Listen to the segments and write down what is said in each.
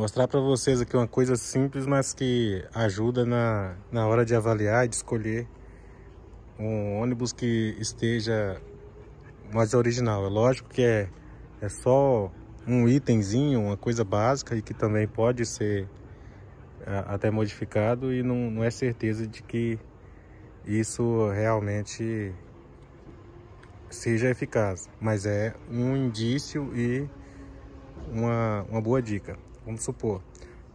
Mostrar para vocês aqui uma coisa simples, mas que ajuda na, na hora de avaliar e de escolher um ônibus que esteja mais original. É lógico que é, é só um itemzinho, uma coisa básica e que também pode ser é, até modificado e não, não é certeza de que isso realmente seja eficaz, mas é um indício e uma, uma boa dica. Vamos supor,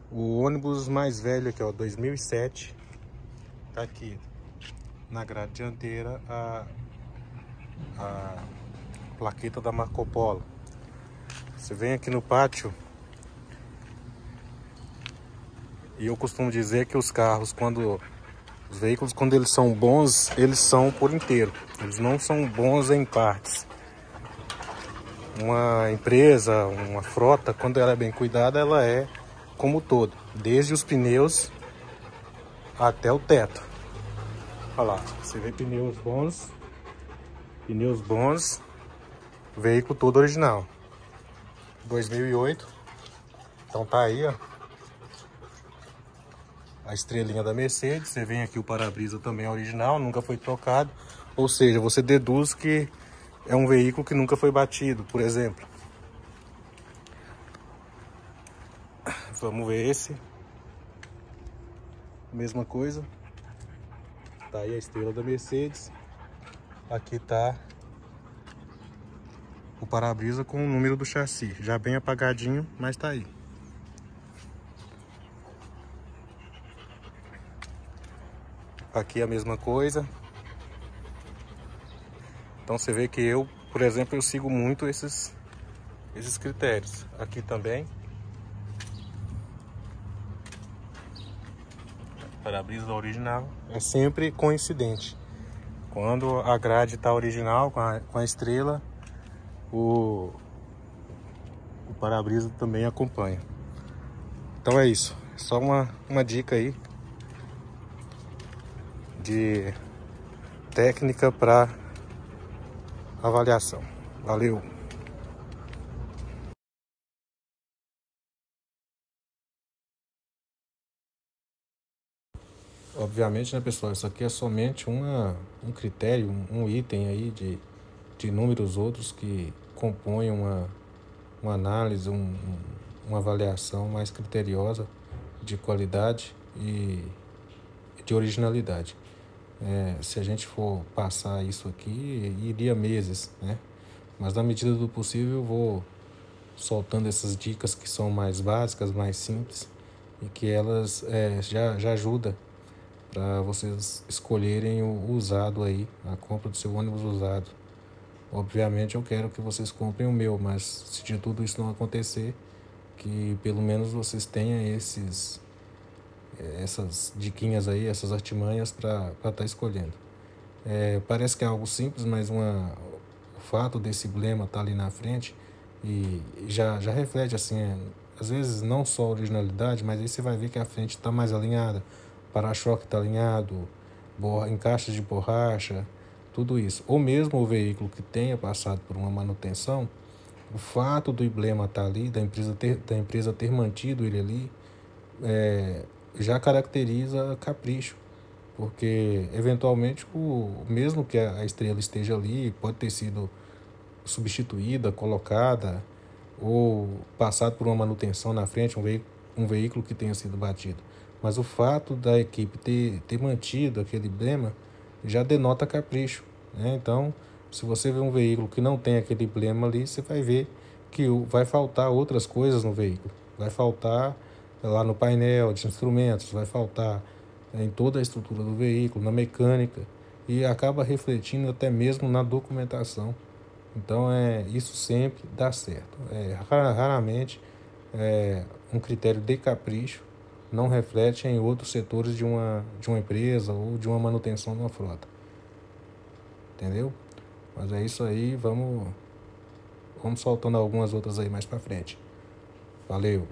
o ônibus mais velho aqui, ó, 2007, tá aqui na grade dianteira a, a plaqueta da Marco Polo. Você vem aqui no pátio e eu costumo dizer que os carros, quando os veículos, quando eles são bons, eles são por inteiro. Eles não são bons em partes. Uma empresa, uma frota, quando ela é bem cuidada, ela é como todo, desde os pneus até o teto. Olha lá, você vê pneus bons, pneus bons, veículo todo original. 2008, então tá aí, ó a estrelinha da Mercedes. Você vem aqui o para-brisa também é original, nunca foi trocado. Ou seja, você deduz que é um veículo que nunca foi batido, por exemplo. Vamos ver esse. Mesma coisa. Tá aí a estrela da Mercedes. Aqui tá o para-brisa com o número do chassi. Já bem apagadinho, mas tá aí. Aqui a mesma coisa. Então você vê que eu, por exemplo, eu sigo muito esses, esses critérios. Aqui também. Para-brisa original. É sempre coincidente. Quando a grade está original, com a, com a estrela, o, o para-brisa também acompanha. Então é isso. Só uma, uma dica aí de técnica para avaliação. Valeu! Obviamente, né, pessoal, isso aqui é somente uma, um critério, um, item aí de, de inúmeros outros que compõem uma, uma análise, um, uma avaliação mais criteriosa de qualidade e de originalidade. É, se a gente for passar isso aqui, iria meses, né? Mas na medida do possível eu vou soltando essas dicas que são mais básicas, mais simples e que elas é, já, já ajudam para vocês escolherem o usado aí, a compra do seu ônibus usado. Obviamente eu quero que vocês comprem o meu, mas se de tudo isso não acontecer, que pelo menos vocês tenham esses essas diquinhas aí, essas artimanhas para estar tá escolhendo. É, parece que é algo simples, mas uma, o fato desse emblema estar tá ali na frente e já, já reflete assim, é, às vezes não só a originalidade, mas aí você vai ver que a frente está mais alinhada, para-choque está alinhado, borra, encaixe de borracha, tudo isso. Ou mesmo o veículo que tenha passado por uma manutenção, o fato do emblema estar tá ali, da empresa ter, da empresa ter mantido ele ali, é, já caracteriza capricho, porque eventualmente o mesmo que a estrela esteja ali, pode ter sido substituída, colocada ou passado por uma manutenção na frente, um veículo, um veículo que tenha sido batido. Mas o fato da equipe ter, ter mantido aquele emblema já denota capricho. Né? Então, se você vê um veículo que não tem aquele emblema ali, você vai ver que vai faltar outras coisas no veículo. Vai faltar lá no painel de instrumentos, vai faltar em toda a estrutura do veículo, na mecânica e acaba refletindo até mesmo na documentação. Então é isso sempre dá certo. É, raramente é, um critério de capricho não reflete em outros setores de uma, de uma empresa ou de uma manutenção de uma frota. Entendeu? Mas é isso aí, vamos, vamos soltando algumas outras aí mais para frente. Valeu!